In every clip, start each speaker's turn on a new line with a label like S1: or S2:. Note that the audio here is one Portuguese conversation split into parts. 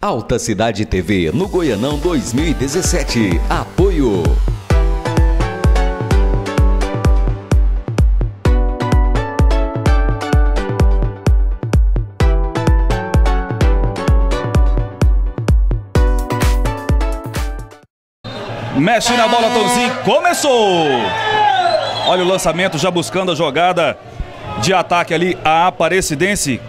S1: Alta Cidade TV no Goianão 2017. Apoio.
S2: Mexe na bola, Tonzinho. Começou! Olha o lançamento já buscando a jogada de ataque ali a Aparecidense.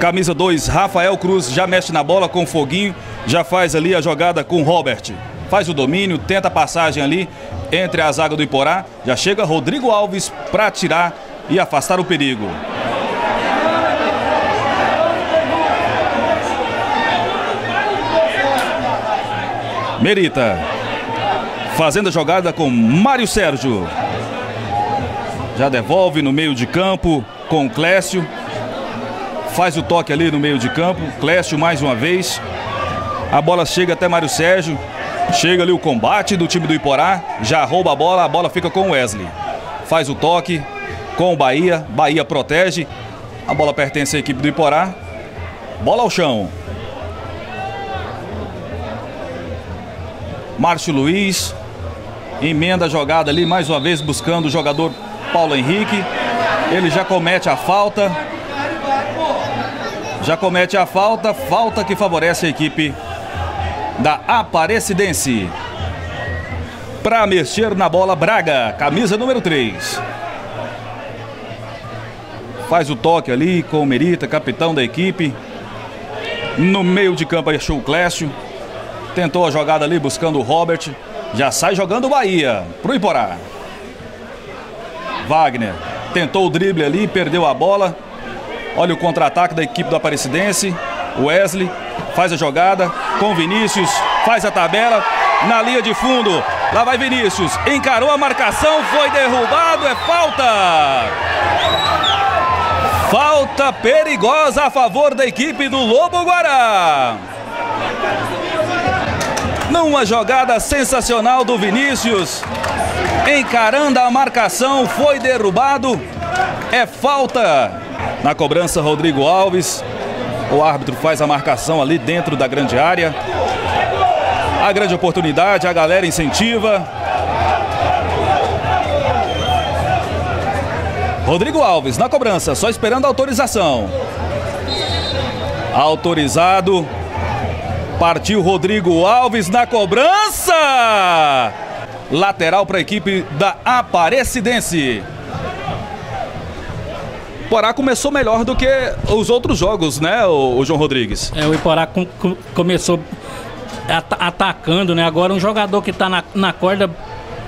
S2: Camisa 2, Rafael Cruz já mexe na bola com Foguinho, já faz ali a jogada com Robert. Faz o domínio, tenta a passagem ali entre a zaga do Iporá. Já chega Rodrigo Alves para tirar e afastar o perigo. Merita. Fazendo a jogada com Mário Sérgio. Já devolve no meio de campo com Clécio. Faz o toque ali no meio de campo. Clécio mais uma vez. A bola chega até Mário Sérgio. Chega ali o combate do time do Iporá. Já rouba a bola. A bola fica com o Wesley. Faz o toque com o Bahia. Bahia protege. A bola pertence à equipe do Iporá. Bola ao chão. Márcio Luiz. Emenda a jogada ali, mais uma vez buscando o jogador Paulo Henrique. Ele já comete a falta. Já comete a falta. Falta que favorece a equipe da Aparecidense. Para mexer na bola, Braga, camisa número 3. Faz o toque ali com o Merita, capitão da equipe. No meio de campo achou o Clécio. Tentou a jogada ali buscando o Robert. Já sai jogando o Bahia pro Iporá. Wagner tentou o drible ali, perdeu a bola. Olha o contra-ataque da equipe do Aparecidense. Wesley faz a jogada com Vinícius, faz a tabela na linha de fundo. Lá vai Vinícius, encarou a marcação, foi derrubado, é falta. Falta perigosa a favor da equipe do Lobo Guará. Numa jogada sensacional do Vinícius, encarando a marcação, foi derrubado. É falta. Na cobrança, Rodrigo Alves. O árbitro faz a marcação ali dentro da grande área. A grande oportunidade, a galera incentiva. Rodrigo Alves na cobrança, só esperando a autorização. Autorizado. Partiu Rodrigo Alves na cobrança. Lateral para a equipe da Aparecidense. O Iporá começou melhor do que os outros jogos, né, o, João Rodrigues?
S3: É, o Iporá com, com, começou at atacando, né? Agora um jogador que está na, na corda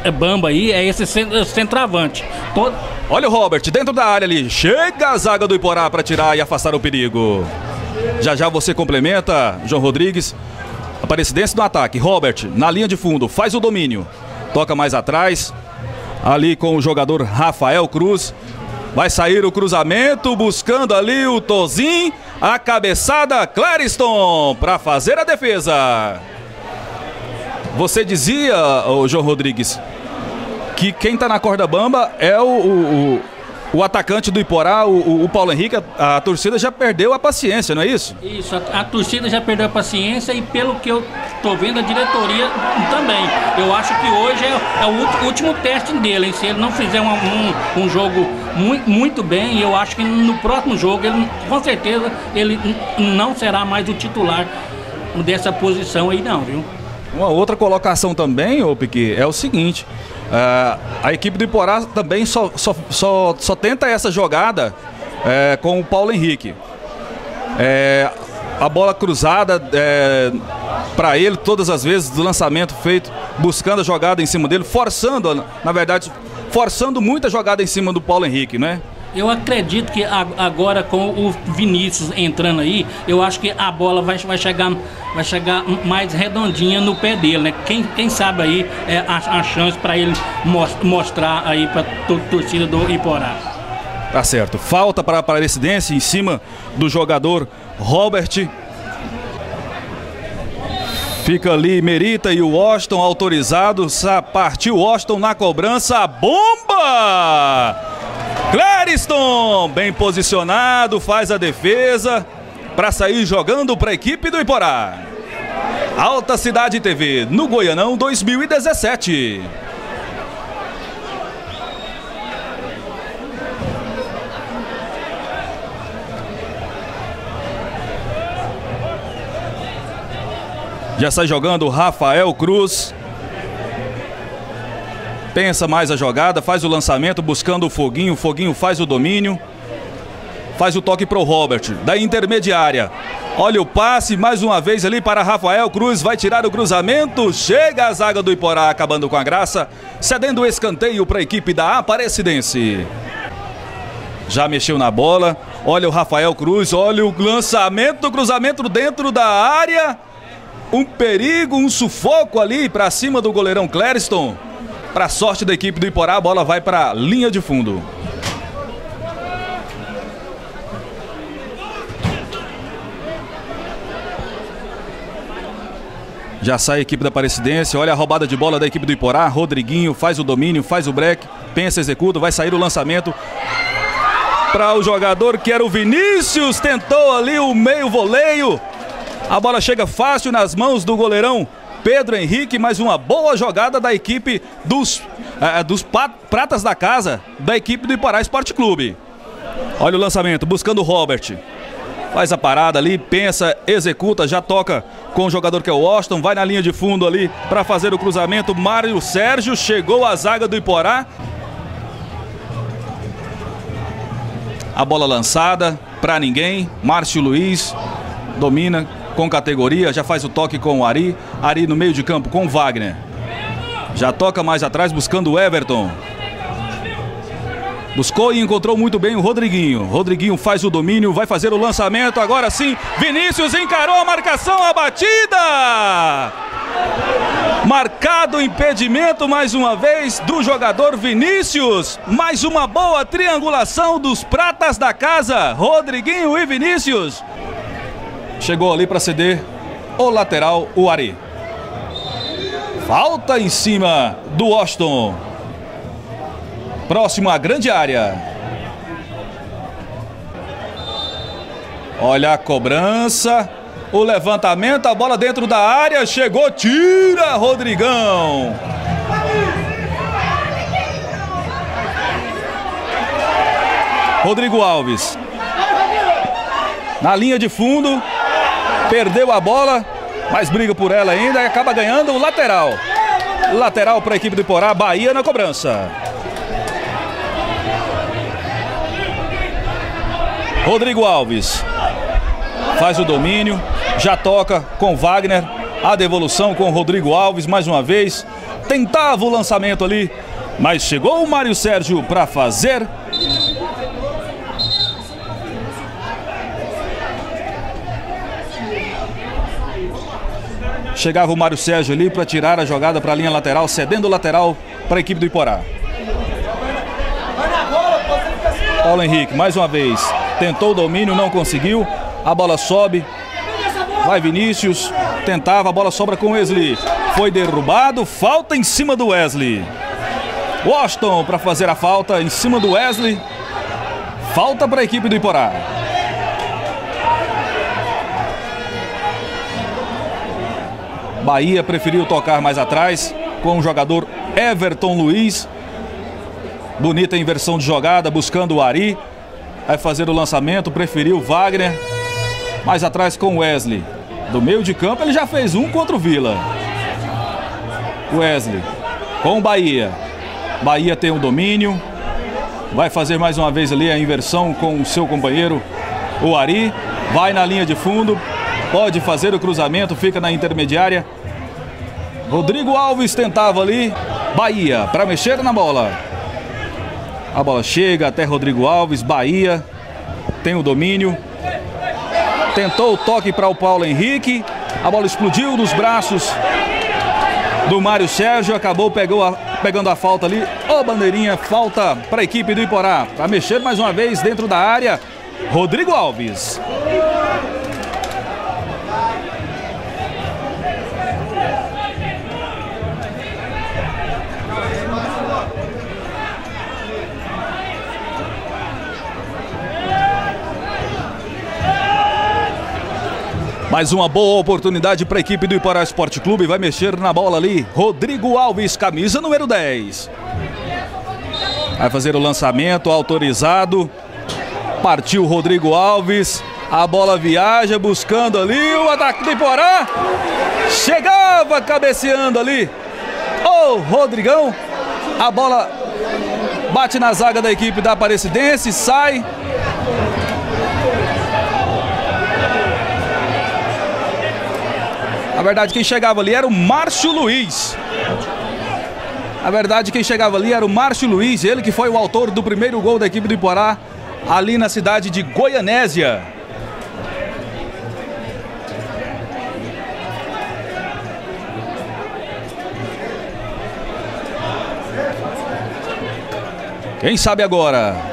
S3: é bamba aí é esse centroavante. Todo...
S2: Olha o Robert dentro da área ali. Chega a zaga do Iporá para tirar e afastar o perigo. Já já você complementa, João Rodrigues. Aparecidense no ataque. Robert na linha de fundo, faz o domínio. Toca mais atrás. Ali com o jogador Rafael Cruz. Vai sair o cruzamento, buscando ali o Tozin. A cabeçada, Clariston, para fazer a defesa. Você dizia, o João Rodrigues, que quem está na corda bamba é o, o, o atacante do Iporá, o, o Paulo Henrique, a, a, torcida já perdeu a paciência, não é isso?
S3: Isso, a, a, torcida já perdeu a paciência e pelo que eu estou vendo, a diretoria também. Eu acho que hoje é, é o último teste dele, hein? se ele não fizer um, um, um jogo muito, muito bem, eu acho que no próximo jogo, ele, com certeza, ele não será mais o titular dessa posição aí não, viu?
S2: Uma outra colocação também, ô Piqui, é o seguinte, Uh, a equipe do Iporá também só, só, só, só tenta essa jogada é, com o Paulo Henrique. É, a bola cruzada para ele todas as vezes do lançamento feito, buscando a jogada em cima dele, forçando, na verdade, forçando muita jogada em cima do Paulo Henrique, né?
S3: Eu acredito que agora com o Vinícius entrando aí, eu acho que a bola vai, vai, chegar, vai chegar mais redondinha no pé dele, né? Quem, quem sabe aí é a, a chance para ele mostrar aí para torcida do Iporá.
S2: Tá certo. Falta para a Aparecidense em cima do jogador Robert. Fica ali Merita e o Washington autorizados. Partiu Washington na cobrança. Bomba! Clériston, bem posicionado, faz a defesa. para sair jogando para a equipe do Iporá. Alta Cidade TV, no Goianão 2017. Já sai jogando Rafael Cruz. Pensa mais a jogada, faz o lançamento buscando o Foguinho. O Foguinho faz o domínio. Faz o toque para o Robert, da intermediária. Olha o passe mais uma vez ali para Rafael Cruz. Vai tirar o cruzamento. Chega a zaga do Iporá acabando com a graça. Cedendo o escanteio para a equipe da Aparecidense. Já mexeu na bola. Olha o Rafael Cruz. Olha o lançamento cruzamento dentro da área. Um perigo, um sufoco ali para cima do goleirão Clériston. Para sorte da equipe do Iporá, a bola vai para a linha de fundo. Já sai a equipe da Aparecidense. Olha a roubada de bola da equipe do Iporá. Rodriguinho faz o domínio, faz o break, pensa, executa, vai sair o lançamento para o jogador que era o Vinícius. Tentou ali o meio voleio. A bola chega fácil nas mãos do goleirão Pedro Henrique, mais uma boa jogada da equipe dos, é, dos pratas da casa, da equipe do Ipará Esporte Clube. Olha o lançamento, buscando o Robert. Faz a parada ali, pensa, executa, já toca com o jogador que é o Washington, vai na linha de fundo ali para fazer o cruzamento. Mário Sérgio chegou à zaga do Iporá. A bola lançada para ninguém. Márcio Luiz domina, com categoria, já faz o toque com o Ari. Ari no meio de campo com o Wagner. Já toca mais atrás buscando o Everton. Buscou e encontrou muito bem o Rodriguinho. Rodriguinho faz o domínio, vai fazer o lançamento. Agora sim, Vinícius encarou a marcação, a batida! Marcado o impedimento mais uma vez do jogador Vinícius. Mais uma boa triangulação dos pratas da casa, Rodriguinho e Vinícius. Chegou ali para ceder o lateral, o Ari. Falta em cima do Washington. Próximo à grande área. Olha a cobrança. O levantamento, a bola dentro da área. Chegou, tira, Rodrigão. Rodrigo Alves. Na linha de fundo. Perdeu a bola, mas briga por ela ainda e acaba ganhando o lateral. Lateral para a equipe do Iporá, Bahia na cobrança. Rodrigo Alves faz o domínio, já toca com Wagner. A devolução com Rodrigo Alves mais uma vez. Tentava o lançamento ali, mas chegou o Mário Sérgio para fazer Chegava o Mário Sérgio ali para tirar a jogada para a linha lateral, cedendo o lateral para a equipe do Iporá. Paulo Henrique, mais uma vez, tentou o domínio, não conseguiu. A bola sobe. Vai Vinícius, tentava, a bola sobra com Wesley. Foi derrubado, falta em cima do Wesley. Washington para fazer a falta em cima do Wesley. Falta para a equipe do Iporá. Bahia preferiu tocar mais atrás com o jogador Everton Luiz. Bonita inversão de jogada, buscando o Ari. Vai fazer o lançamento, preferiu Wagner. Mais atrás com Wesley. Do meio de campo ele já fez um contra o Vila. Wesley com o Bahia. Bahia tem o domínio. Vai fazer mais uma vez ali a inversão com o seu companheiro, o Ari. Vai na linha de fundo. Pode fazer o cruzamento, fica na intermediária. Rodrigo Alves tentava ali. Bahia para mexer na bola. A bola chega até Rodrigo Alves. Bahia tem o domínio. Tentou o toque para o Paulo Henrique. A bola explodiu nos braços do Mário Sérgio. Acabou pegou a, pegando a falta ali. Ô, oh, bandeirinha, falta para a equipe do Iporá. Para mexer mais uma vez dentro da área. Rodrigo Alves. Mais uma boa oportunidade para a equipe do Iporá Esporte Clube. Vai mexer na bola ali. Rodrigo Alves, camisa número 10. Vai fazer o lançamento autorizado. Partiu Rodrigo Alves. A bola viaja buscando ali o ataque do Iporá. Chegava cabeceando ali. O Rodrigão. A bola bate na zaga da equipe da Aparecidense, sai. Na verdade, quem chegava ali era o Márcio Luiz. Na verdade, quem chegava ali era o Márcio Luiz, ele que foi o autor do primeiro gol da equipe do Iporá, ali na cidade de Goianésia. Quem sabe agora?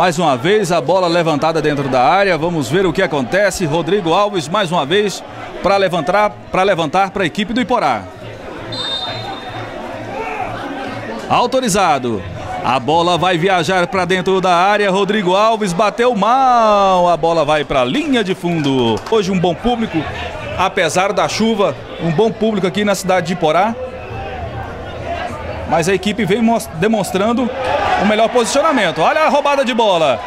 S2: Mais uma vez a bola levantada dentro da área. Vamos ver o que acontece. Rodrigo Alves mais uma vez para levantar para levantar para a equipe do Iporá. Autorizado. A bola vai viajar para dentro da área. Rodrigo Alves bateu mal. A bola vai para a linha de fundo. Hoje um bom público, apesar da chuva, um bom público aqui na cidade de Iporá mas a equipe vem demonstrando o melhor posicionamento. Olha a roubada de bola.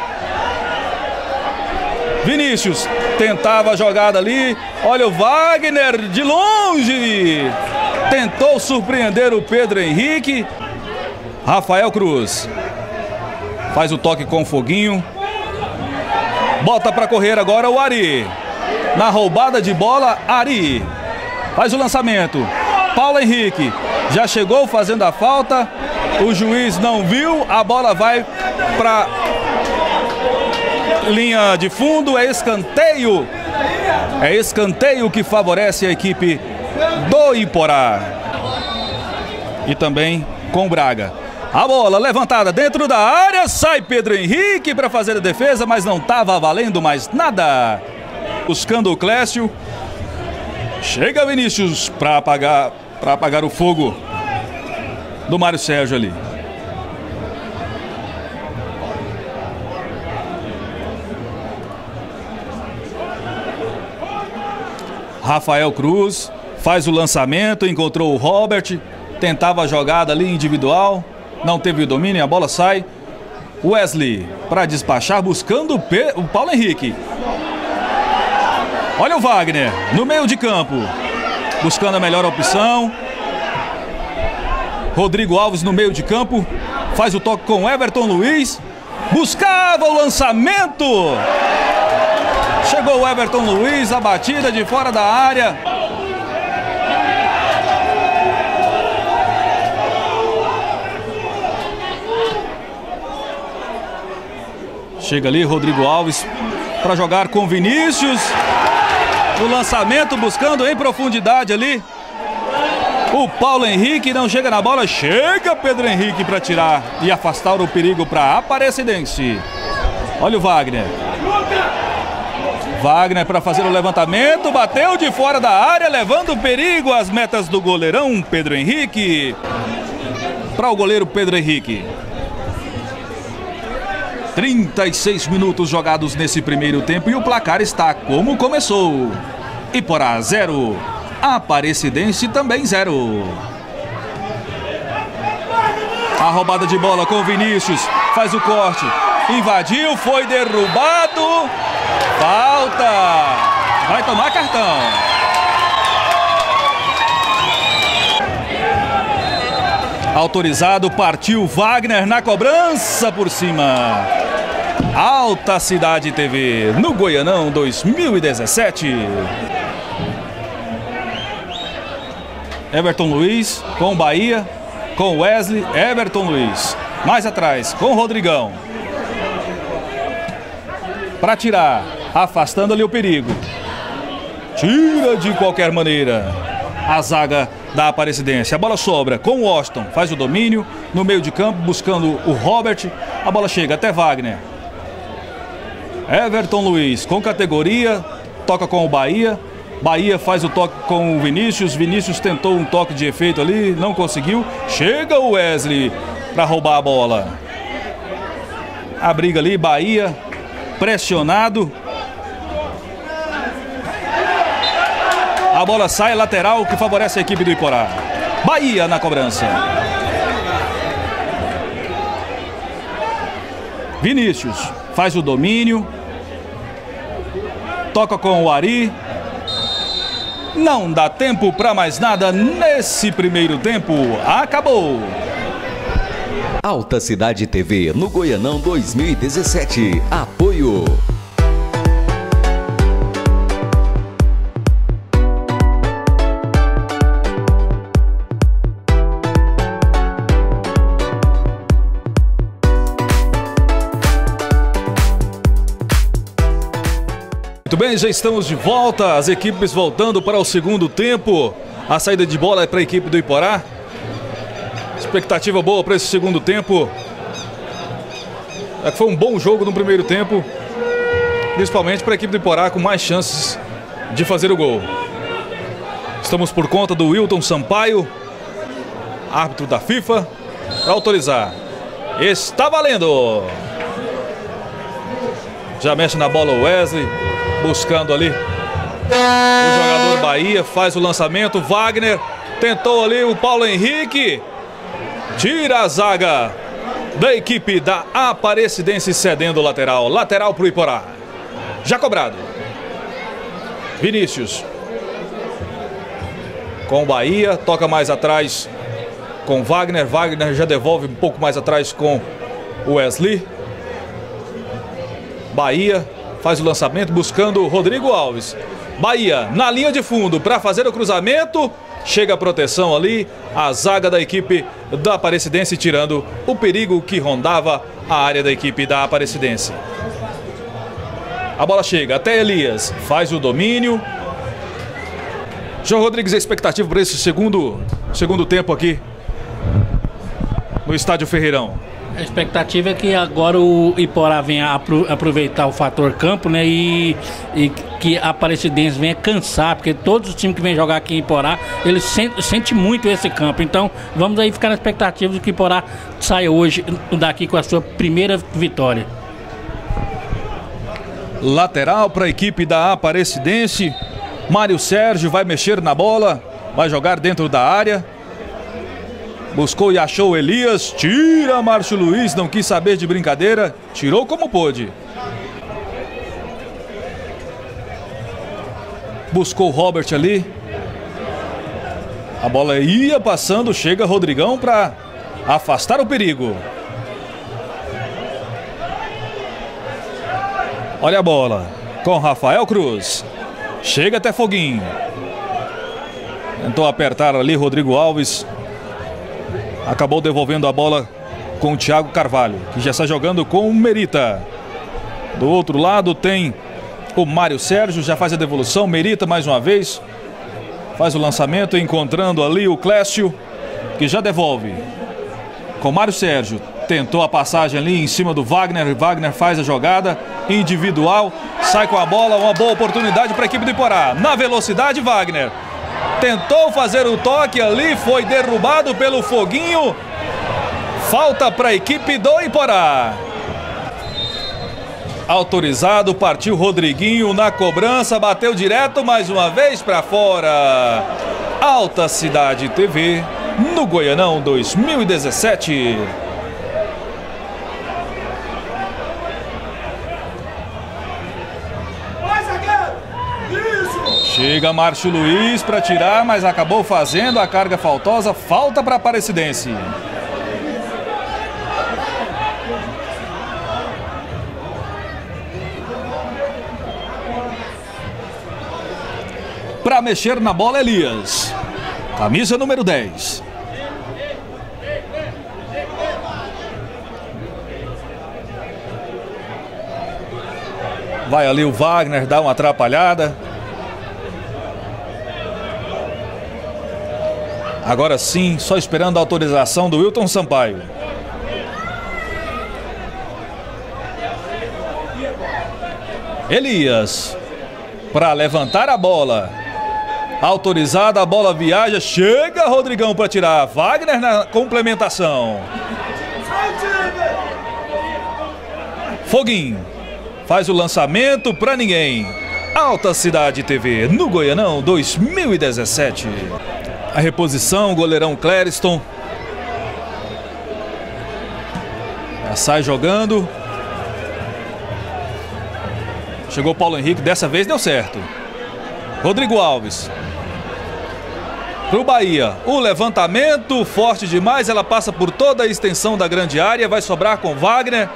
S2: Vinícius tentava a jogada ali. Olha o Wagner de longe. Tentou surpreender o Pedro Henrique. Rafael Cruz. Faz o toque com o foguinho. Bota para correr agora o Ari. Na roubada de bola, Ari. Faz o lançamento. Paulo Henrique já chegou fazendo a falta. O juiz não viu, a bola vai para linha de fundo, é escanteio. É escanteio que favorece a equipe do Iporá. E também com Braga. A bola levantada dentro da área, sai Pedro Henrique para fazer a defesa, mas não estava valendo mais nada. Buscando o Clécio. Chega Vinícius para apagar apagar o fogo do Mário Sérgio ali. Rafael Cruz faz o lançamento, encontrou o Robert, tentava a jogada ali individual, não teve o domínio, a bola sai. Wesley para despachar, buscando o Paulo Henrique. Olha o Wagner no meio de campo, buscando a melhor opção. Rodrigo Alves no meio de campo. Faz o toque com Everton Luiz. Buscava o lançamento. Chegou o Everton Luiz, a batida de fora da área. Chega ali Rodrigo Alves para jogar com Vinícius. O lançamento buscando em profundidade ali. O Paulo Henrique não chega na bola, chega Pedro Henrique para tirar e afastar o perigo para Aparecidense. Olha o Wagner. Wagner para fazer o levantamento, bateu de fora da área, levando perigo às metas do goleirão Pedro Henrique. Para o goleiro Pedro Henrique. 36 minutos jogados nesse primeiro tempo e o placar está como começou. Iporá 0, Aparecidense também zero. A roubada de bola com o Vinícius. Faz o corte. Invadiu, foi derrubado. Falta. Vai tomar cartão. Autorizado, partiu Wagner na cobrança por cima. Alta Cidade TV, no Goianão 2017. Everton Luiz com o Bahia, com Wesley, Everton Luiz. Mais atrás, com o Rodrigão. Para tirar, afastando ali o perigo. Tira de qualquer maneira. A zaga da Aparecidense. A bola sobra com o Washington. Faz o domínio no meio de campo, buscando o Robert. A bola chega até Wagner. Everton Luiz com categoria. Toca com o Bahia. Bahia faz o toque com o Vinícius. Vinícius tentou um toque de efeito ali, não conseguiu. Chega o Wesley para roubar a bola. A briga ali, Bahia pressionado. A bola sai lateral que favorece a equipe do Iporá. Bahia na cobrança. Vinícius faz o domínio. Toca com o Ari. Não dá tempo para mais nada nesse primeiro tempo. Acabou.
S1: Alta Cidade TV no Goianão 2017. Apoio.
S2: Muito bem, já estamos de volta. As equipes voltando para o segundo tempo. A saída de bola é para a equipe do Iporá. Expectativa boa para esse segundo tempo. É foi um bom jogo no primeiro tempo. Principalmente para a equipe do Iporá com mais chances de fazer o gol. Estamos por conta do Wilton Sampaio, árbitro da FIFA, para autorizar. Está valendo! Já mexe na bola o Wesley buscando ali. O jogador Bahia faz o lançamento. Wagner tentou ali o Paulo Henrique. Tira a zaga da equipe da Aparecidense cedendo o lateral. Lateral para o Iporá. Já cobrado. Vinícius. Com o Bahia. Toca mais atrás com Wagner. Wagner já devolve um pouco mais atrás com o Wesley. Bahia faz o lançamento buscando Rodrigo Alves. Bahia na linha de fundo para fazer o cruzamento. Chega a proteção ali, a zaga da equipe da Aparecidense tirando o perigo que rondava a área da equipe da Aparecidense. A bola chega até Elias, faz o domínio. João Rodrigues, a expectativa para esse segundo, segundo tempo aqui no estádio Ferreirão.
S3: A expectativa é que agora o Iporá venha apro aproveitar o fator campo, né? E, e, que a Aparecidense venha cansar, porque todos os times que vêm jogar aqui em Iporá, eles sentem sente muito esse campo. Então, vamos aí ficar na expectativa de que Iporá saia hoje daqui com a sua primeira vitória.
S2: Lateral para a equipe da Aparecidense. Mário Sérgio vai mexer na bola, vai jogar dentro da área. Buscou e achou Elias. Tira Márcio Luiz. Não quis saber de brincadeira. Tirou como pôde. Buscou Robert ali. A bola ia passando. Chega Rodrigão para afastar o perigo. Olha a bola. Com Rafael Cruz. Chega até Foguinho. Tentou apertar ali Rodrigo Alves acabou devolvendo a bola com o Thiago Carvalho, que já está jogando com o Merita. Do outro lado tem o Mário Sérgio, já faz a devolução. Merita mais uma vez. Faz o lançamento, encontrando ali o Clécio, que já devolve. Com Mário Sérgio. Tentou a passagem ali em cima do Wagner. Wagner faz a jogada individual. Sai com a bola. Uma boa oportunidade para a equipe do Iporá. Na velocidade, Wagner tentou fazer o toque ali, foi derrubado pelo Foguinho. Falta para a equipe do Iporá. Autorizado, partiu Rodriguinho na cobrança, bateu direto mais uma vez para fora. Alta Cidade TV, no Goianão 2017. Chega Márcio Luiz para tirar, mas acabou fazendo a carga faltosa. Falta para Aparecidense. Para mexer na bola, Elias. Camisa número 10. Vai ali o Wagner, dá uma atrapalhada. Agora sim, só esperando a autorização do Wilton Sampaio. Elias, para levantar a bola. Autorizada, a bola viaja, chega Rodrigão para tirar. Wagner na complementação. Foguinho faz o lançamento para ninguém. Alta Cidade TV, no Goianão 2017. A reposição, goleirão Clériston. Já sai jogando. Chegou o Paulo Henrique, dessa vez deu certo. Rodrigo Alves. Pro Bahia, o levantamento forte demais, ela passa por toda a extensão da grande área, vai sobrar com Wagner,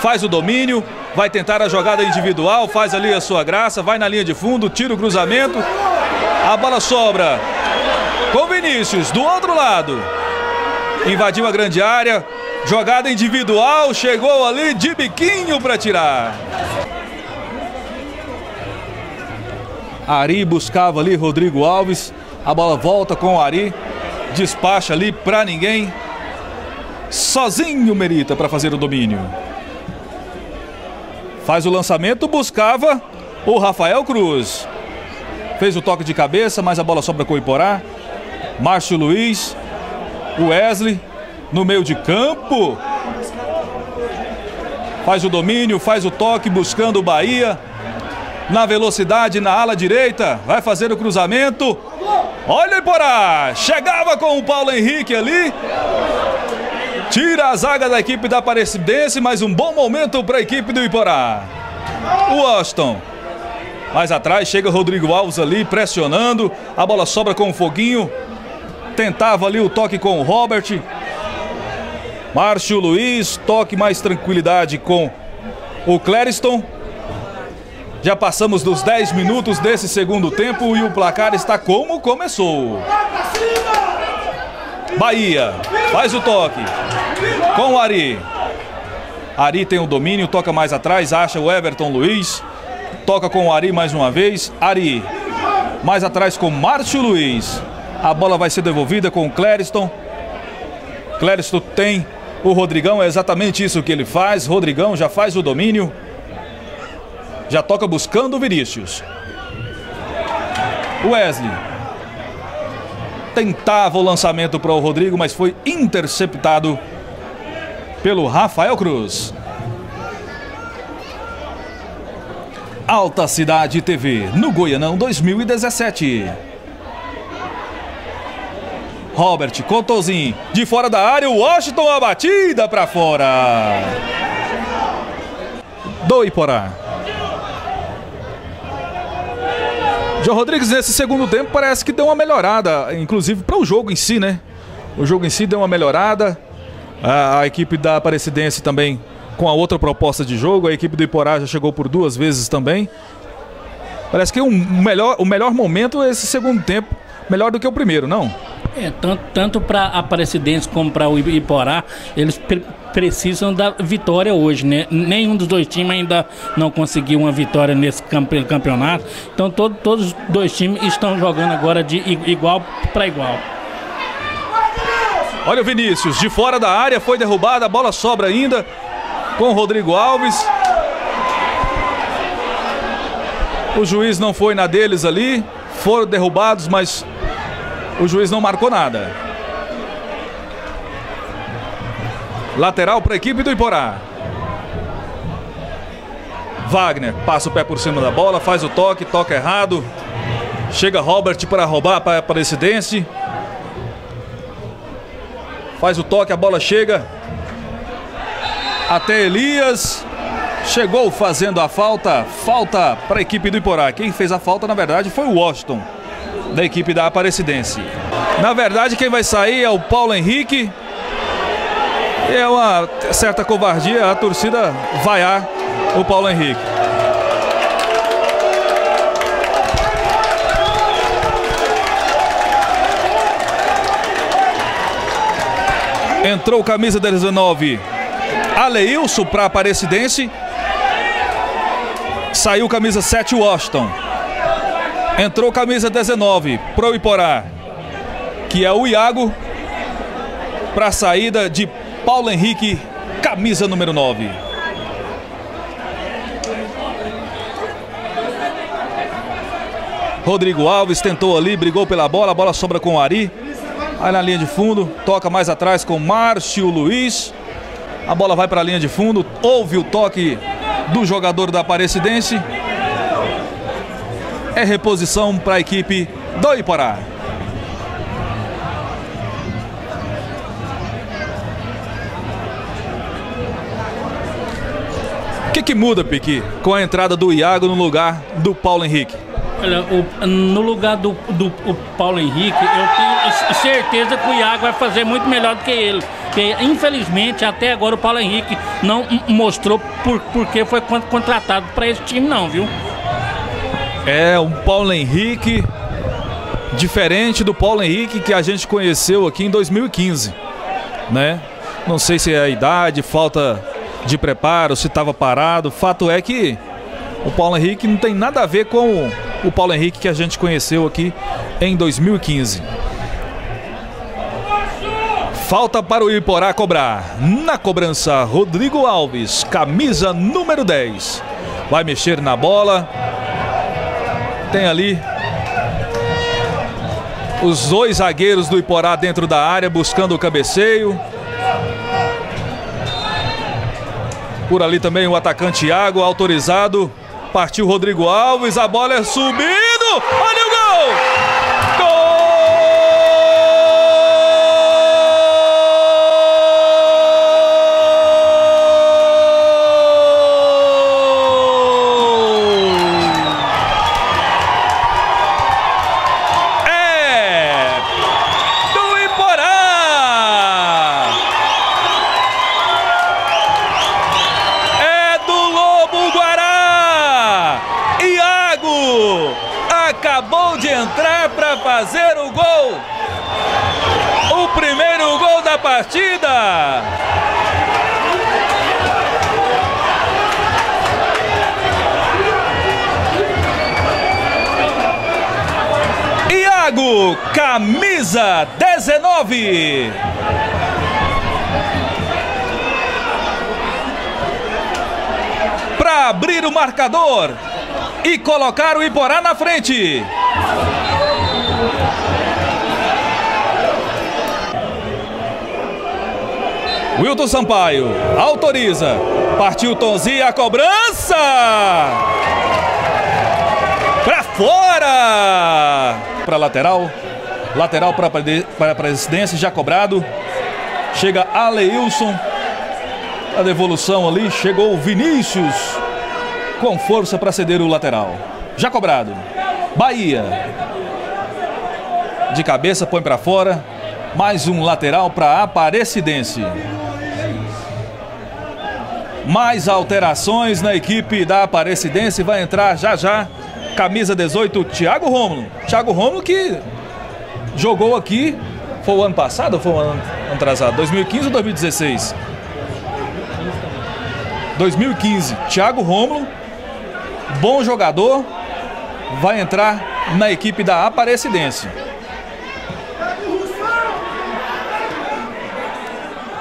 S2: faz o domínio, vai tentar a jogada individual, faz ali a sua graça, vai na linha de fundo, tira o cruzamento, a bola sobra com Vinícius do outro lado. Invadiu a grande área, jogada individual, chegou ali de biquinho para tirar. Ari buscava ali Rodrigo Alves, a bola volta com o Ari, despacha ali para ninguém. Sozinho Merita para fazer o domínio. Faz o lançamento, buscava o Rafael Cruz. Fez o toque de cabeça, mas a bola sobra com o Iporá. Márcio Luiz, Wesley no meio de campo. Faz o domínio, faz o toque, buscando o Bahia. Na velocidade, na ala direita. Vai fazer o cruzamento. Olha o Iporá! Chegava com o Paulo Henrique ali. Tira a zaga da equipe da Aparecidense, mas um bom momento para a equipe do Iporá. O Washington. Mais atrás chega Rodrigo Alves ali pressionando. A bola sobra com o Foguinho. Tentava ali o toque com o Robert. Márcio Luiz, toque mais tranquilidade com o Clériston. Já passamos dos 10 minutos desse segundo tempo e o placar está como começou. Bahia faz o toque com o Ari. Ari tem o domínio, toca mais atrás, acha o Everton Luiz. Toca com o Ari mais uma vez. Ari mais atrás com Márcio Luiz. A bola vai ser devolvida com o Clériston. Clériston tem o Rodrigão, é exatamente isso que ele faz. Rodrigão já faz o domínio. Já toca buscando o Vinícius. Wesley tentava o lançamento para o Rodrigo, mas foi interceptado pelo Rafael Cruz. Alta Cidade TV, no Goianão 2017. Robert Cotozinho, de fora da área, o Washington a batida para fora. Do Iporá. João Rodrigues, nesse segundo tempo, parece que deu uma melhorada, inclusive para o jogo em si, né? O jogo em si deu uma melhorada. A, a, equipe da Aparecidense também com a outra proposta de jogo. A equipe do Iporá já chegou por duas vezes também. Parece que um melhor, o melhor momento é esse segundo tempo, melhor do que o primeiro, não?
S3: É, tanto, tanto para a Aparecidense como para o Iporá, eles pre precisam da vitória hoje, né? Nenhum dos dois times ainda não conseguiu uma vitória nesse campeonato. Então todo, todos os dois times estão jogando agora de igual para igual.
S2: Olha o Vinícius, de fora da área, foi derrubada, a bola sobra ainda com o Rodrigo Alves. O juiz não foi na deles ali, foram derrubados, mas o juiz não marcou nada. Lateral para a equipe do Iporá. Wagner passa o pé por cima da bola, faz o toque, toca errado. Chega Robert para roubar para a Presidente. Faz o toque, a bola chega. Até Elias. Chegou fazendo a falta. Falta para a equipe do Iporá. Quem fez a falta, na verdade, foi o Washington da equipe da Aparecidense. Na verdade, quem vai sair é o Paulo Henrique. É uma certa covardia a torcida vaiar o Paulo Henrique. Entrou camisa 19, Aleilson para Aparecidense. Saiu camisa 7, Washington. Entrou camisa 19 pro Iporá, que é o Iago, para a saída de Paulo Henrique, camisa número 9. Rodrigo Alves tentou ali, brigou pela bola, a bola sobra com o Ari. Aí na linha de fundo, toca mais atrás com Márcio Luiz. A bola vai para a linha de fundo, houve o toque do jogador da Aparecidense. É reposição para a equipe do Iporá. O que, que muda, Piqui, com a entrada do Iago no lugar do Paulo Henrique?
S3: Olha, o, no lugar do, do Paulo Henrique, eu tenho certeza que o Iago vai fazer muito melhor do que ele. Porque, infelizmente, até agora o Paulo Henrique não mostrou por, porque foi contratado para esse time, não, viu?
S2: É, um Paulo Henrique diferente do Paulo Henrique que a gente conheceu aqui em 2015, né? Não sei se é a idade, falta de preparo, se estava parado. Fato é que o Paulo Henrique não tem nada a ver com o Paulo Henrique que a gente conheceu aqui em 2015. Falta para o Iporá cobrar. Na cobrança, Rodrigo Alves, camisa número 10. Vai mexer na bola. Tem ali os dois zagueiros do Iporá dentro da área buscando o cabeceio. Por ali também o atacante Iago, autorizado. Partiu Rodrigo Alves, a bola é subindo. Olha o 19. Para abrir o marcador e colocar o Iporá na frente. Wilton Sampaio autoriza. Partiu Tonzinho a cobrança. Para fora. Para lateral. Lateral para a presidência, já cobrado. Chega Aleilson. A devolução ali. Chegou Vinícius. Com força para ceder o lateral. Já cobrado. Bahia. De cabeça, põe para fora. Mais um lateral para Aparecidense. Mais alterações na equipe da Aparecidense. Vai entrar já já. Camisa 18, Thiago Romulo. Thiago Romulo que jogou aqui. Foi o ano passado ou foi o ano atrasado? 2015 ou 2016? 2015. Thiago Romulo. Bom jogador. Vai entrar na equipe da Aparecidense.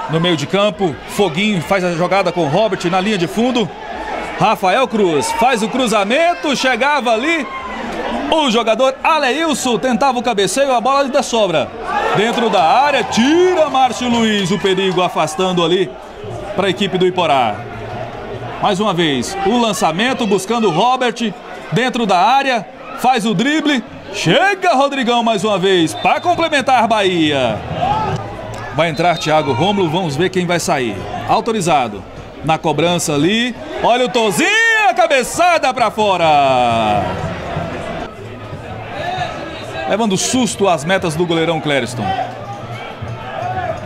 S2: no meio de campo. Foguinho faz a jogada com Robert na linha de fundo. Rafael Cruz faz o cruzamento, chegava ali. O jogador Aleilson tentava o cabeceio, a bola ainda sobra. Dentro da área, tira Márcio Luiz o perigo, afastando ali para a equipe do Iporá. Mais uma vez, o lançamento buscando Robert dentro da área, faz o drible. Chega Rodrigão mais uma vez para complementar Bahia. Vai entrar Thiago Romulo, vamos ver quem vai sair. Autorizado. Na cobrança ali. Olha o Tozinho, cabeçada para fora. Levando susto às metas do goleirão Clériston.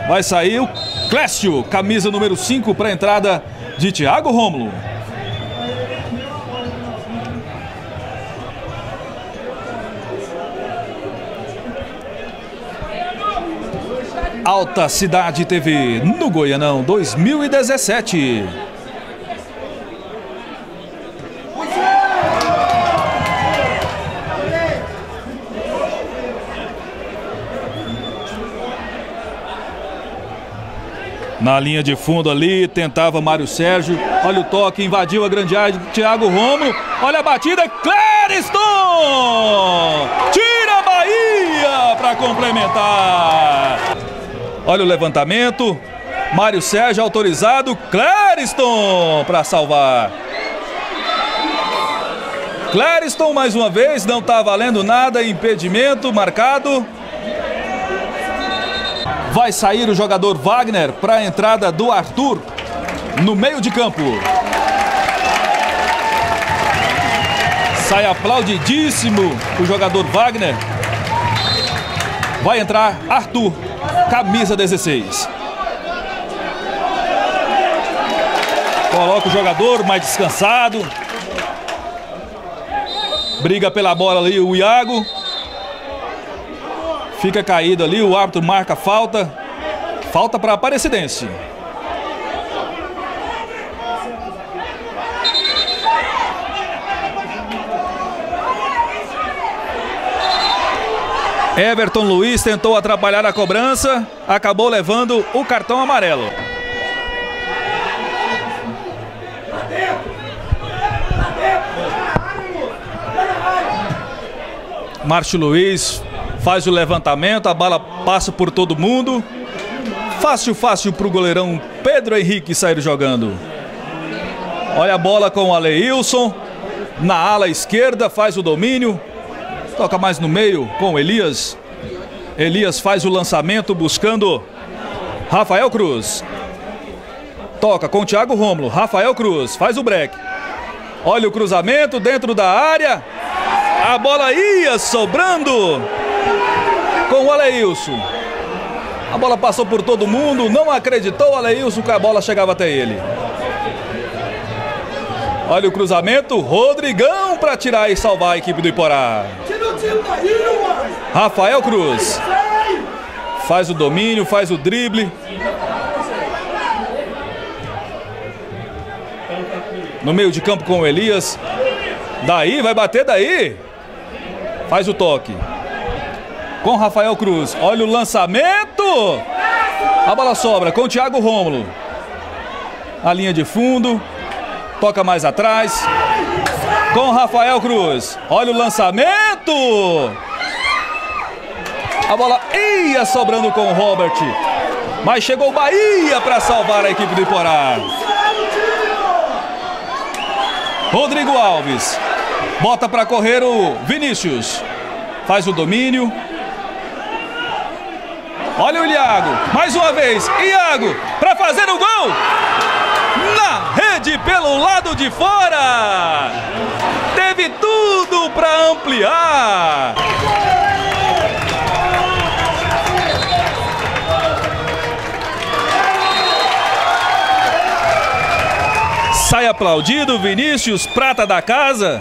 S2: Vai sair o Clécio, camisa número 5 para a entrada de Thiago Romulo. Alta Cidade TV, no Goianão 2017. Na linha de fundo ali, tentava Mário Sérgio. Olha o toque, invadiu a grande área de Thiago Romulo. Olha a batida, Clériston! Tira a Bahia para complementar. Olha o levantamento. Mário Sérgio autorizado. Clériston para salvar. Clériston mais uma vez, não está valendo nada, impedimento marcado. Vai sair o jogador Wagner para a entrada do Arthur no meio de campo. Sai aplaudidíssimo o jogador Wagner. Vai entrar Arthur, camisa 16. Coloca o jogador mais descansado. Briga pela bola ali o Iago. Fica caído ali, o árbitro marca falta. Falta para Aparecidense. Everton Luiz tentou atrapalhar a cobrança, acabou levando o cartão amarelo. Márcio Luiz faz o levantamento, a bala passa por todo mundo. Fácil, fácil para o goleirão Pedro Henrique sair jogando. Olha a bola com o Aleilson. Na ala esquerda faz o domínio. Toca mais no meio com Elias. Elias faz o lançamento buscando Rafael Cruz. Toca com o Thiago Romulo. Rafael Cruz faz o break. Olha o cruzamento dentro da área. A bola ia sobrando com o Aleilson. A bola passou por todo mundo, não acreditou o Aleilson que a bola chegava até ele. Olha o cruzamento, Rodrigão para tirar e salvar a equipe do Iporá. Rafael Cruz faz o domínio, faz o drible. No meio de campo com o Elias. Daí, vai bater daí. Faz o toque. Com Rafael Cruz. Olha o lançamento. A bola sobra com Thiago Rômulo. A linha de fundo. Toca mais atrás. Com Rafael Cruz. Olha o lançamento. A bola ia sobrando com o Robert. Mas chegou o Bahia para salvar a equipe do Iporá. Rodrigo Alves. Bota para correr o Vinícius. Faz o domínio. Olha o Iago. Mais uma vez. Iago para fazer o gol. Na rede pelo lado de fora. Teve tudo para ampliar. Sai aplaudido Vinícius, prata da casa.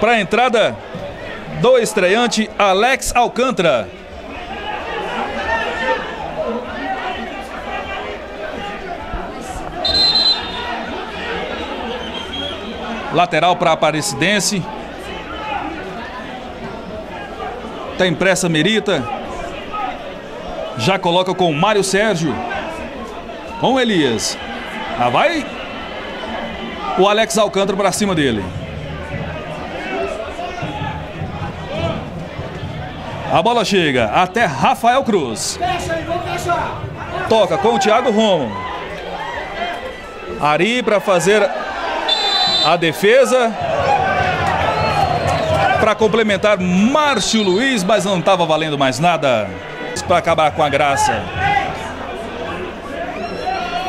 S2: Para a entrada do estreante Alex Alcântara. Lateral para Aparecidense. Tá impressa Merita. Já coloca com Mário Sérgio. Com Elias. Ah, vai o Alex Alcântara para cima dele. A bola chega até Rafael Cruz. Toca com o Thiago Romo. Ari para fazer a defesa. Para complementar Márcio Luiz, mas não estava valendo mais nada. Para acabar com a graça.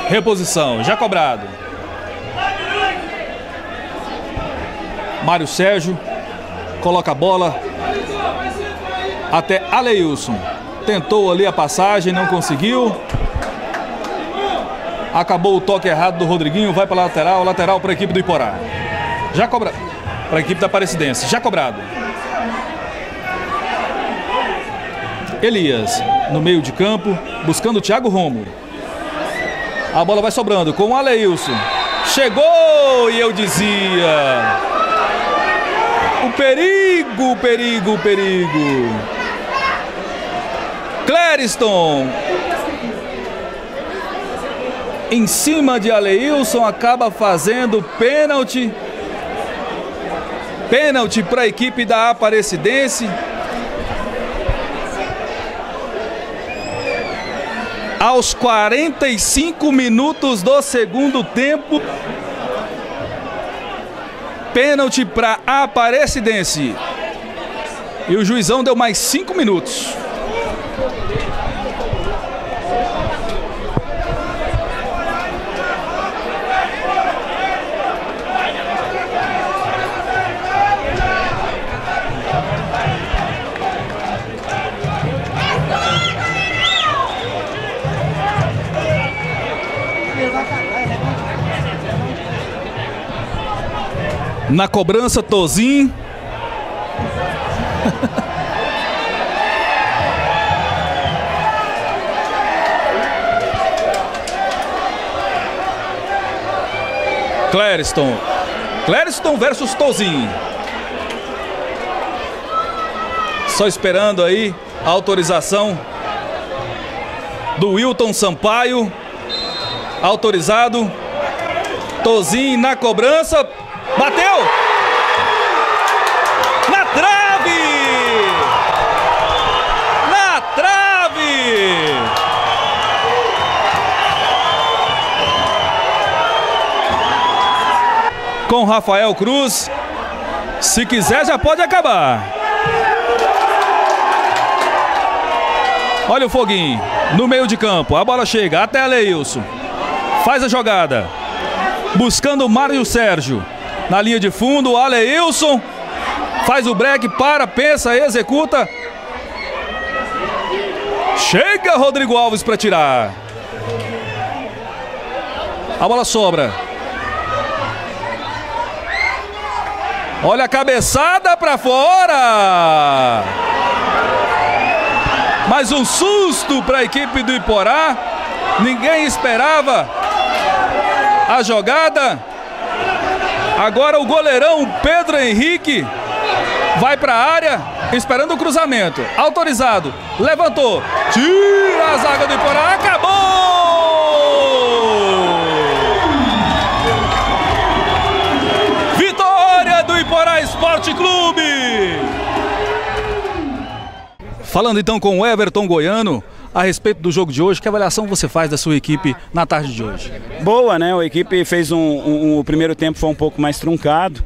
S2: Reposição, já cobrado. Mário Sérgio coloca a bola até Aleilson. Tentou ali a passagem, não conseguiu. Acabou o toque errado do Rodriguinho, vai para lateral, lateral para a equipe do Iporá. Já cobra para a equipe da Aparecidense, já cobrado. Elias no meio de campo, buscando o Thiago Romo. A bola vai sobrando com o Aleilson. Chegou e eu dizia. O perigo, o perigo, o perigo. Clériston. Em cima de Aleilson, acaba fazendo pênalti. Pênalti para a equipe da Aparecidense. Aos 45 minutos do segundo tempo. Pênalti para Aparecidense. E o juizão deu mais cinco minutos. Na cobrança, Tozin. Clériston. Clériston versus Tozin. Só esperando aí a autorização do Wilton Sampaio. Autorizado. Tozin na cobrança. Bateu! Na trave! Na trave! Com Rafael Cruz. Se quiser, já pode acabar. Olha o foguinho. No meio de campo. A bola chega até Leilson. Faz a jogada. Buscando Mário Sérgio. Na linha de fundo, Aleilson. Faz o break, para, pensa, executa. Chega Rodrigo Alves para tirar. A bola sobra. Olha a cabeçada para fora. Mais um susto para a equipe do Iporá. Ninguém esperava a jogada. Agora o goleirão Pedro Henrique vai para a área, esperando o cruzamento. Autorizado, levantou, tira a zaga do Iporá, acabou! Vitória do Iporá Esporte Clube! Falando então com o Everton Goiano, a respeito do jogo de hoje. Que avaliação você faz da sua equipe na tarde de hoje?
S4: Boa, né? A equipe fez um, um, um o primeiro tempo foi um pouco mais truncado.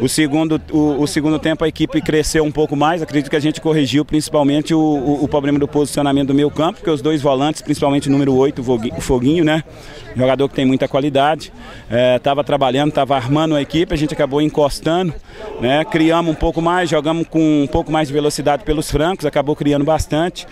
S4: O segundo, o, o, segundo tempo a equipe cresceu um pouco mais. Acredito que a gente corrigiu principalmente o, o, o problema do posicionamento do meio campo, porque os dois volantes, principalmente o número 8, o Foguinho, né? Jogador que tem muita qualidade. Estava é, trabalhando, estava armando a equipe, a gente acabou encostando, né? Criamos um pouco mais, jogamos com um pouco mais de velocidade pelos francos, acabou criando bastante.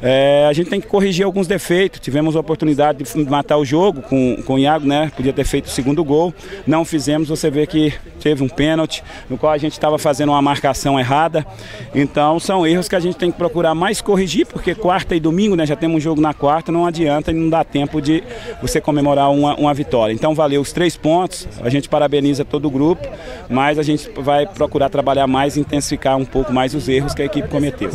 S4: É, a gente tem que corrigir alguns defeitos. Tivemos a oportunidade de matar o jogo com, com o Iago, né? Podia ter feito o segundo gol. Não fizemos, você vê que teve um pênalti no qual a gente estava fazendo uma marcação errada. Então são erros que a gente tem que procurar mais corrigir, porque quarta e domingo, né, já temos um jogo na quarta, não adianta e não dá tempo de você comemorar uma, uma vitória. Então valeu os três pontos, a gente parabeniza todo o grupo, mas a gente vai procurar trabalhar mais intensificar um pouco mais os erros que a equipe cometeu.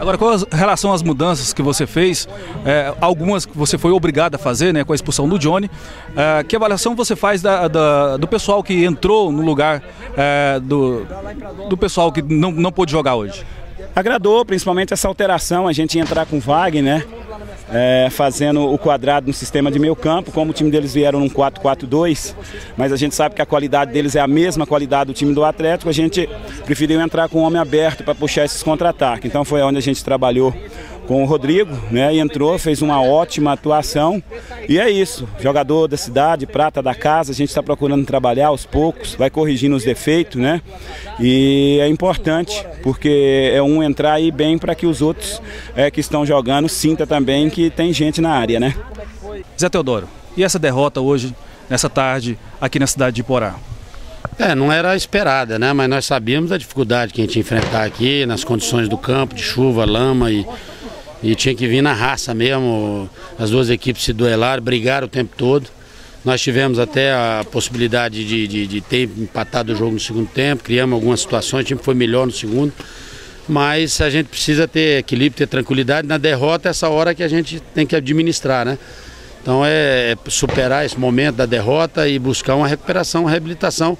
S2: Agora, com relação às mudanças que você fez, é, algumas que você foi obrigado a fazer, né, com a expulsão do Johnny, é, que avaliação você faz da, da, do pessoal que entrou no lugar é, do, do pessoal que não, não pôde jogar hoje?
S4: Agradou, principalmente essa alteração, a gente entrar com Wagner, né? É, fazendo o quadrado no sistema de meio campo, como o time deles vieram num 4-4-2, mas a gente sabe que a qualidade deles é a mesma qualidade do time do Atlético, a gente preferiu entrar com o homem aberto para puxar esses contra-ataques. Então foi onde a gente trabalhou com o Rodrigo, né? E entrou, fez uma ótima atuação. E é isso. Jogador da cidade, prata da casa, a gente está procurando trabalhar aos poucos, vai corrigindo os defeitos, né? E é importante, porque é um entrar aí bem para que os outros é, que estão jogando sinta também que tem gente na área, né?
S2: Zé Teodoro, e essa derrota hoje, nessa tarde, aqui na cidade de Porá?
S5: É, não era esperada, né? Mas nós sabíamos da dificuldade que a gente ia enfrentar aqui, nas condições do campo, de chuva, lama e e tinha que vir na raça mesmo. As duas equipes se duelaram, brigaram o tempo todo. Nós tivemos até a possibilidade de, de, de ter empatado o jogo no segundo tempo, criamos algumas situações, o time foi melhor no segundo. Mas a gente precisa ter equilíbrio, ter tranquilidade. Na derrota, é essa hora que a gente tem que administrar, né? Então é, é superar esse momento da derrota e buscar uma recuperação, uma reabilitação.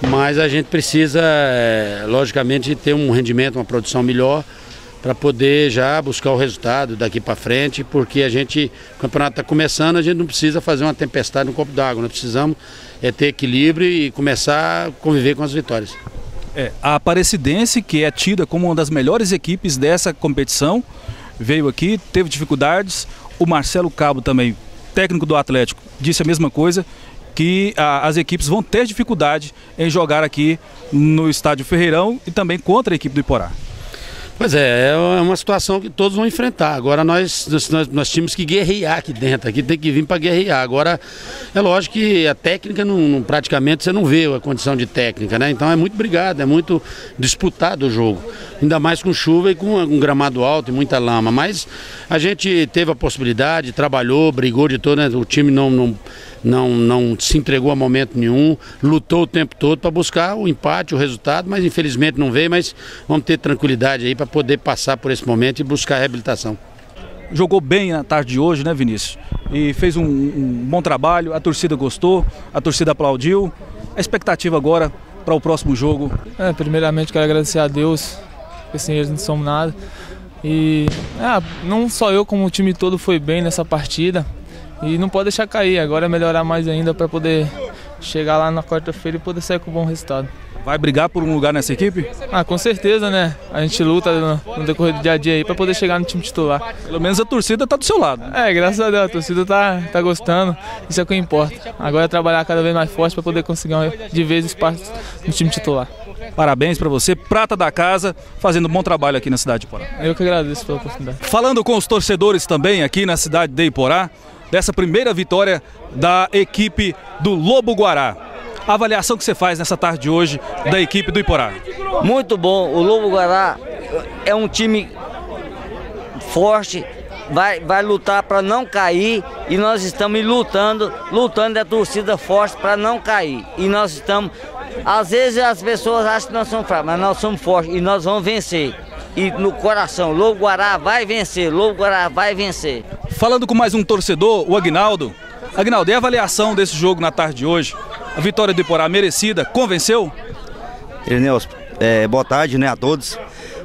S5: Mas a gente precisa, é, logicamente, ter um rendimento, uma produção melhor para poder já buscar o resultado daqui para frente, porque a gente, o campeonato está começando, a gente não precisa fazer uma tempestade no copo d'água, nós precisamos é ter equilíbrio e começar a conviver com as vitórias.
S2: É, a Aparecidense, que é tida como uma das melhores equipes dessa competição, veio aqui, teve dificuldades. O Marcelo Cabo também, técnico do Atlético, disse a mesma coisa, que a, as equipes vão ter dificuldade em jogar aqui no estádio Ferreirão e também contra a equipe do Iporá.
S5: Pois é, é uma situação que todos vão enfrentar. Agora nós, nós, nós tínhamos que guerrear aqui dentro, aqui tem que vir para guerrear. Agora, é lógico que a técnica, não, não, praticamente, você não vê a condição de técnica, né? Então é muito brigado, é muito disputado o jogo. Ainda mais com chuva e com um gramado alto e muita lama. Mas a gente teve a possibilidade, trabalhou, brigou de todo, né? O time não, não não, não se entregou a momento nenhum, lutou o tempo todo para buscar o empate, o resultado, mas infelizmente não veio, mas vamos ter tranquilidade aí para poder passar por esse momento e buscar a reabilitação.
S2: Jogou bem na tarde de hoje, né, Vinícius? E fez um, um bom trabalho, a torcida gostou, a torcida aplaudiu. A expectativa agora para o próximo jogo?
S6: É, primeiramente quero agradecer a Deus, porque sem eles não somos nada. E é, não só eu, como o time todo foi bem nessa partida. E não pode deixar cair, agora é melhorar mais ainda para poder chegar lá na quarta-feira e poder sair com um bom resultado.
S2: Vai brigar por um lugar nessa equipe?
S6: Ah, com certeza, né? A gente luta no, no decorrer do dia a dia aí para poder chegar no time titular.
S2: Pelo menos a torcida tá do seu lado.
S6: É, graças a Deus, a torcida tá, tá gostando. Isso é o que importa. Agora é trabalhar cada vez mais forte para poder conseguir de vez espaço no time titular.
S2: Parabéns para você, prata da casa, fazendo um bom trabalho aqui na cidade de Iporá.
S6: Eu que agradeço pela oportunidade.
S2: Falando com os torcedores também aqui na cidade de Iporá, dessa primeira vitória da equipe do Lobo Guará. A avaliação que você faz nessa tarde de hoje da equipe do Iporá?
S7: Muito bom. O Lobo Guará é um time forte, vai, vai lutar para não cair e nós estamos lutando, lutando da torcida forte para não cair. E nós estamos. Às vezes as pessoas acham que nós somos fracos, mas nós somos fortes e nós vamos vencer. E no coração, Lobo Guará vai vencer, Lobo Guará vai vencer.
S2: Falando com mais um torcedor, o Agnaldo. Agnaldo, e a avaliação desse jogo na tarde de hoje? A vitória do Iporá merecida, convenceu?
S8: Ireneuso, é, boa tarde né, a todos.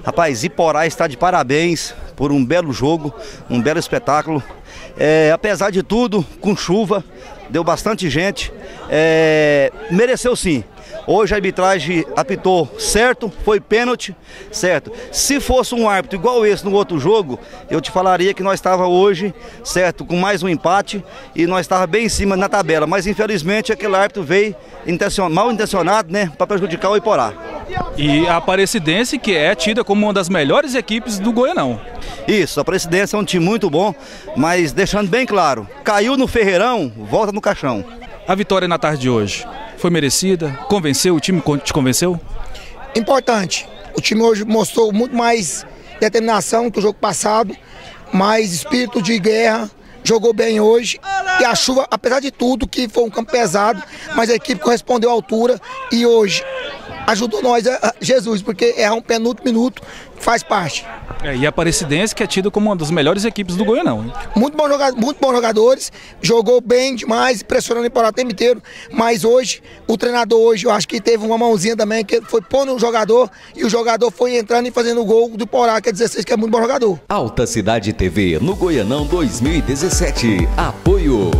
S8: Rapaz, Iporá está de parabéns por um belo jogo, um belo espetáculo. É, apesar de tudo, com chuva, deu bastante gente. É, mereceu sim. Hoje a arbitragem apitou certo, foi pênalti, certo. Se fosse um árbitro igual esse no outro jogo, eu te falaria que nós estava hoje, certo, com mais um empate e nós estava bem em cima na tabela. Mas infelizmente aquele árbitro veio mal intencionado, né, para prejudicar o Iporá.
S2: E a Aparecidense, que é tida como uma das melhores equipes do Goianão.
S8: Isso, a Aparecidense é um time muito bom, mas deixando bem claro, caiu no Ferreirão, volta no caixão.
S2: A vitória na tarde de hoje foi merecida? Convenceu? O time te convenceu?
S9: Importante. O time hoje mostrou muito mais determinação que o jogo passado, mais espírito de guerra, jogou bem hoje. E a chuva, apesar de tudo, que foi um campo pesado, mas a equipe correspondeu à altura e hoje ajudou nós, Jesus, porque é um penúltimo minuto, faz parte.
S2: É, e a Aparecidense que é tida como uma das melhores equipes do Goianão. Hein?
S9: Muito, bom jogador, muito bons jogadores, jogou bem demais, pressionando o tempo inteiro, mas hoje, o treinador hoje, eu acho que teve uma mãozinha também, que foi pondo o jogador, e o jogador foi entrando e fazendo o gol do Porá, que é 16, que é muito bom jogador.
S1: Alta Cidade TV, no Goianão 2017. Apoio.